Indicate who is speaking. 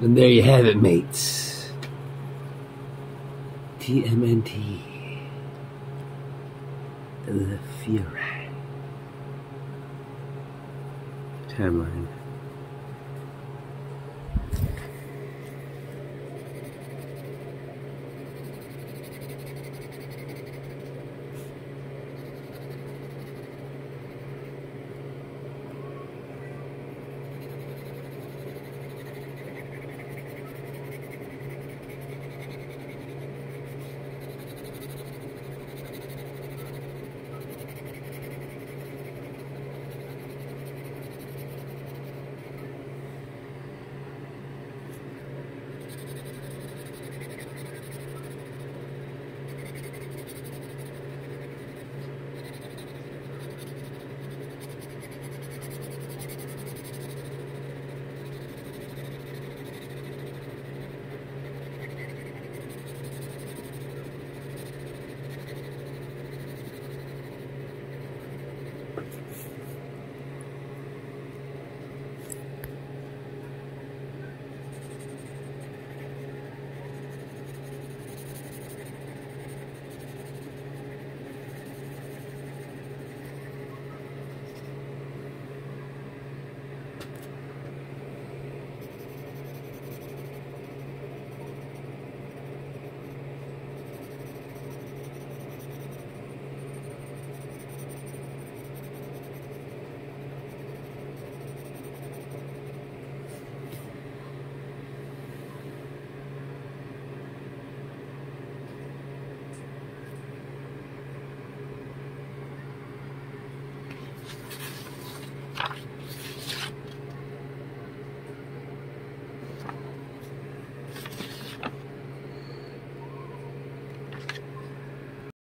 Speaker 1: And there you have it, mates. TMNT. The Fury. Timeline.